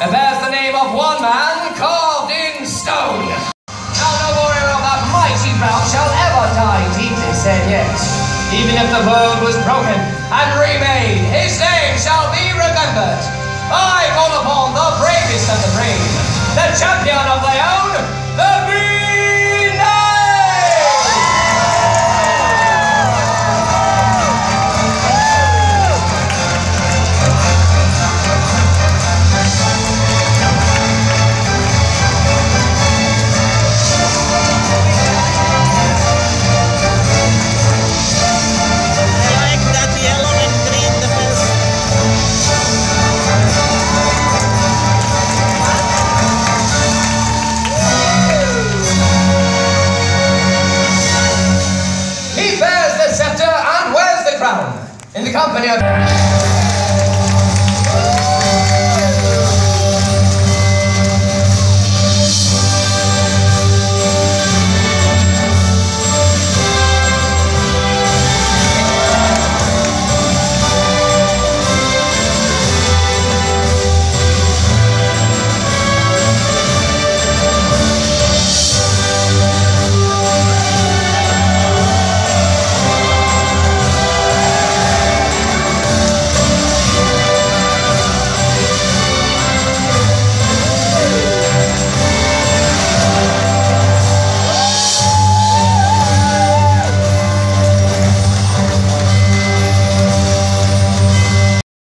and bears the name of one man carved in stone. Now no warrior of that mighty brow shall ever die deeply said yet. Even if the world was broken and remade, in the company of...